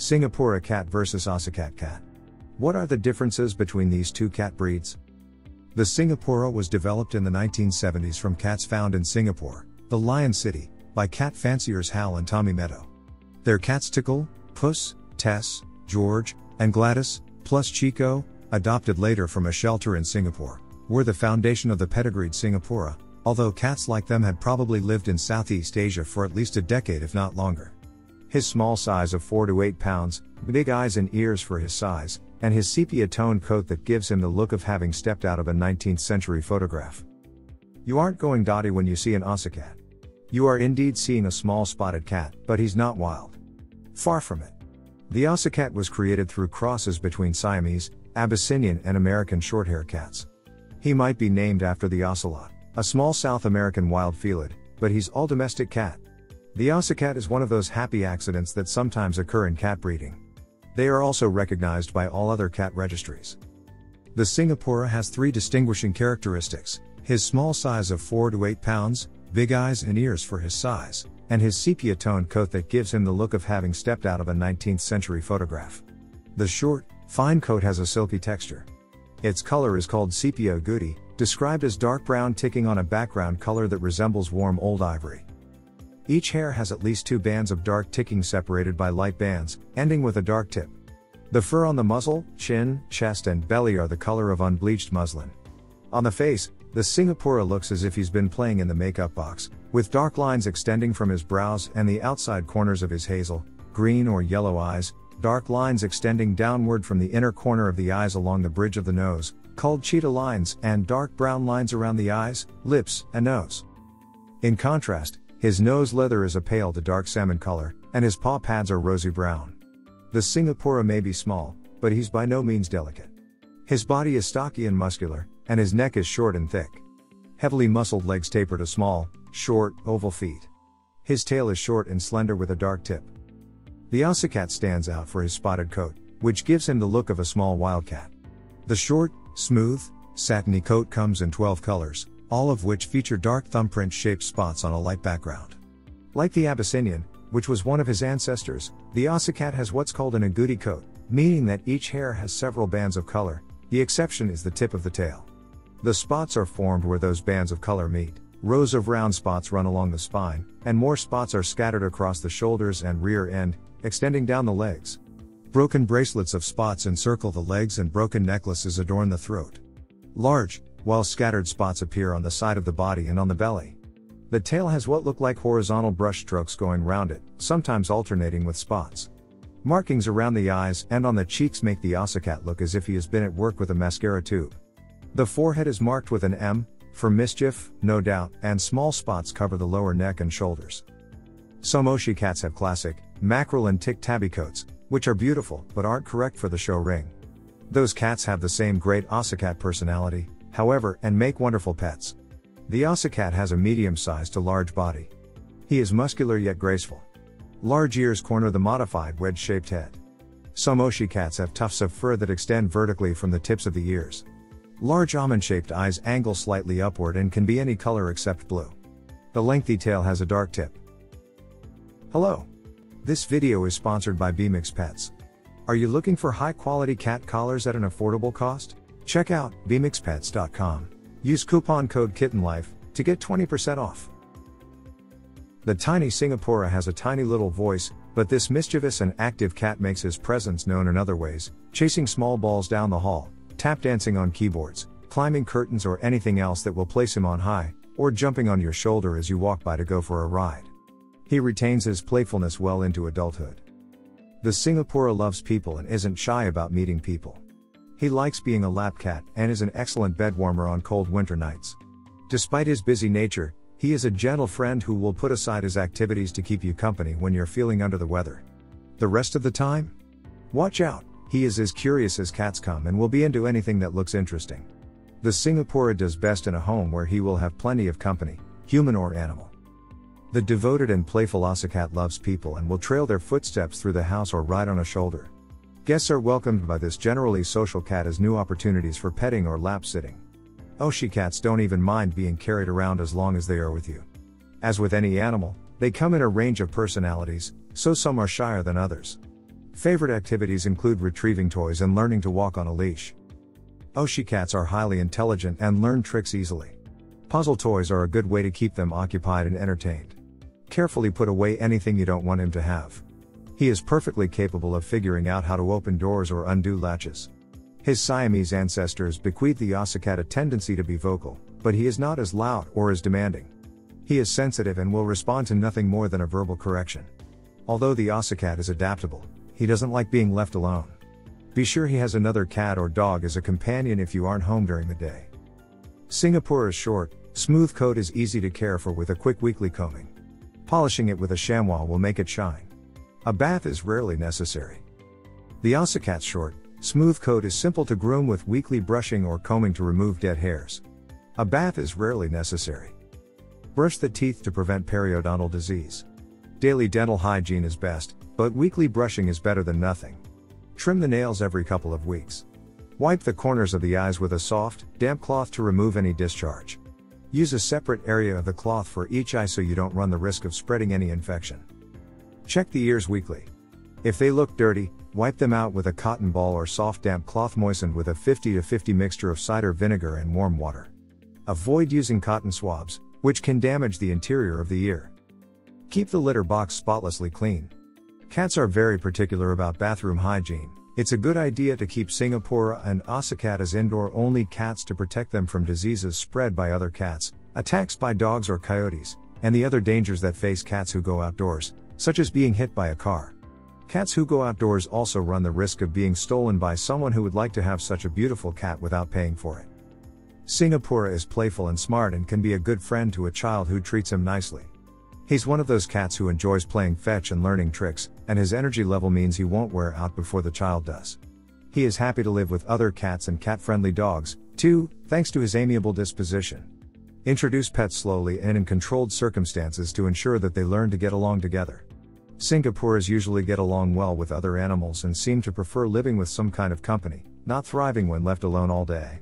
Singapura cat versus Ocicat cat. What are the differences between these two cat breeds? The Singapura was developed in the 1970s from cats found in Singapore, the Lion City, by cat fanciers Hal and Tommy Meadow. Their cats Tickle, Puss, Tess, George, and Gladys, plus Chico, adopted later from a shelter in Singapore, were the foundation of the pedigreed Singapura, although cats like them had probably lived in Southeast Asia for at least a decade if not longer. His small size of 4 to 8 pounds, big eyes and ears for his size, and his sepia toned coat that gives him the look of having stepped out of a 19th century photograph. You aren't going dotty when you see an Ocicat. You are indeed seeing a small spotted cat, but he's not wild. Far from it. The Ocicat was created through crosses between Siamese, Abyssinian, and American shorthair cats. He might be named after the ocelot, a small South American wild felid, but he's all domestic cat. The Ocicat is one of those happy accidents that sometimes occur in cat breeding. They are also recognized by all other cat registries. The Singapura has three distinguishing characteristics his small size of 4 to 8 pounds, big eyes and ears for his size, and his sepia toned coat that gives him the look of having stepped out of a 19th century photograph. The short, fine coat has a silky texture. Its color is called sepia agouti, described as dark brown ticking on a background color that resembles warm old ivory. Each hair has at least two bands of dark ticking separated by light bands, ending with a dark tip. The fur on the muzzle, chin, chest, and belly are the color of unbleached muslin. On the face, the Singapura looks as if he's been playing in the makeup box, with dark lines extending from his brows and the outside corners of his hazel, green or yellow eyes, dark lines extending downward from the inner corner of the eyes along the bridge of the nose, called cheetah lines, and dark brown lines around the eyes, lips, and nose. In contrast, his nose leather is a pale to dark salmon color, and his paw pads are rosy brown. The Singapura may be small, but he's by no means delicate. His body is stocky and muscular, and his neck is short and thick. Heavily muscled legs taper to small, short, oval feet. His tail is short and slender with a dark tip. The Ocicat stands out for his spotted coat, which gives him the look of a small wildcat. The short, smooth, satiny coat comes in 12 colors, all of which feature dark thumbprint shaped spots on a light background. Like the Abyssinian, which was one of his ancestors, the Ocicat has what's called an agouti coat, meaning that each hair has several bands of color, the exception is the tip of the tail. The spots are formed where those bands of color meet. Rows of round spots run along the spine, and more spots are scattered across the shoulders and rear end, extending down the legs. Broken bracelets of spots encircle the legs and broken necklaces adorn the throat. Large, while scattered spots appear on the side of the body and on the belly. The tail has what look like horizontal brush strokes going round it, sometimes alternating with spots. Markings around the eyes and on the cheeks make the Ocicat look as if he has been at work with a mascara tube. The forehead is marked with an M, for mischief, no doubt, and small spots cover the lower neck and shoulders. Some Ocicats have classic, mackerel and tick tabby coats, which are beautiful but aren't correct for the show ring. Those cats have the same great Ocicat personality, however, and make wonderful pets. The Ocicat has a medium sized to large body. He is muscular yet graceful. Large ears corner the modified wedge shaped head. Some Ocicats have tufts of fur that extend vertically from the tips of the ears. Large almond shaped eyes angle slightly upward and can be any color except blue. The lengthy tail has a dark tip. Hello. This video is sponsored by Bemix Pets. Are you looking for high quality cat collars at an affordable cost? Check out bemixpets.com. Use coupon code KittenLife to get 20% off. The tiny Singapura has a tiny little voice, but this mischievous and active cat makes his presence known in other ways, chasing small balls down the hall, tap dancing on keyboards, climbing curtains or anything else that will place him on high, or jumping on your shoulder as you walk by to go for a ride. He retains his playfulness well into adulthood. The Singapura loves people and isn't shy about meeting people. He likes being a lap cat and is an excellent bed warmer on cold winter nights. Despite his busy nature, he is a gentle friend who will put aside his activities to keep you company when you're feeling under the weather. The rest of the time? Watch out, he is as curious as cats come and will be into anything that looks interesting. The Singapura does best in a home where he will have plenty of company, human or animal. The devoted and playful Ocicat loves people and will trail their footsteps through the house or ride on a shoulder. Guests are welcomed by this generally social cat as new opportunities for petting or lap sitting. Oh, Ocicats don't even mind being carried around as long as they are with you. As with any animal, they come in a range of personalities, so some are shyer than others. Favorite activities include retrieving toys and learning to walk on a leash. Oh, Ocicats are highly intelligent and learn tricks easily. Puzzle toys are a good way to keep them occupied and entertained. Carefully put away anything you don't want him to have. He is perfectly capable of figuring out how to open doors or undo latches. His Siamese ancestors bequeathed the Ocicat a tendency to be vocal, but he is not as loud or as demanding. He is sensitive and will respond to nothing more than a verbal correction. Although the Ocicat is adaptable, he doesn't like being left alone. Be sure he has another cat or dog as a companion if you aren't home during the day. Singapura is short, smooth coat is easy to care for with a quick weekly combing. Polishing it with a chamois will make it shine. A bath is rarely necessary. The Ocicat's short, smooth coat is simple to groom with weekly brushing or combing to remove dead hairs. A bath is rarely necessary. Brush the teeth to prevent periodontal disease. Daily dental hygiene is best, but weekly brushing is better than nothing. Trim the nails every couple of weeks. Wipe the corners of the eyes with a soft, damp cloth to remove any discharge. Use a separate area of the cloth for each eye so you don't run the risk of spreading any infection. Check the ears weekly. If they look dirty, wipe them out with a cotton ball or soft damp cloth moistened with a 50 to 50 mixture of cider vinegar and warm water. Avoid using cotton swabs, which can damage the interior of the ear. Keep the litter box spotlessly clean. Cats are very particular about bathroom hygiene. It's a good idea to keep Singapura and Ocicat as indoor only cats to protect them from diseases spread by other cats, attacks by dogs or coyotes, and the other dangers that face cats who go outdoors, such as being hit by a car. Cats who go outdoors also run the risk of being stolen by someone who would like to have such a beautiful cat without paying for it. Singapura is playful and smart and can be a good friend to a child who treats him nicely. He's one of those cats who enjoys playing fetch and learning tricks, and his energy level means he won't wear out before the child does. He is happy to live with other cats and cat friendly dogs, too, thanks to his amiable disposition. Introduce pets slowly and in controlled circumstances to ensure that they learn to get along together. Singapuras usually get along well with other animals and seem to prefer living with some kind of company, not thriving when left alone all day.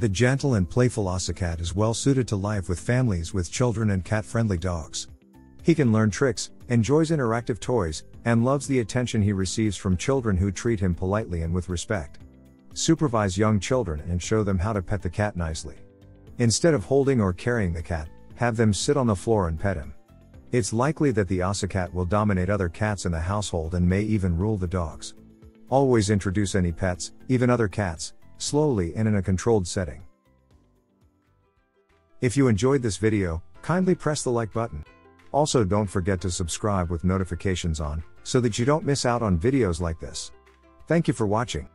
The gentle and playful Ocicat is well suited to life with families with children and cat friendly dogs. He can learn tricks, enjoys interactive toys, and loves the attention he receives from children who treat him politely and with respect. Supervise young children and show them how to pet the cat nicely. Instead of holding or carrying the cat, have them sit on the floor and pet him. It's likely that the Ocicat will dominate other cats in the household and may even rule the dogs. Always introduce any pets, even other cats, slowly and in a controlled setting. If you enjoyed this video, kindly press the like button. Also don't forget to subscribe with notifications on, so that you don't miss out on videos like this. Thank you for watching.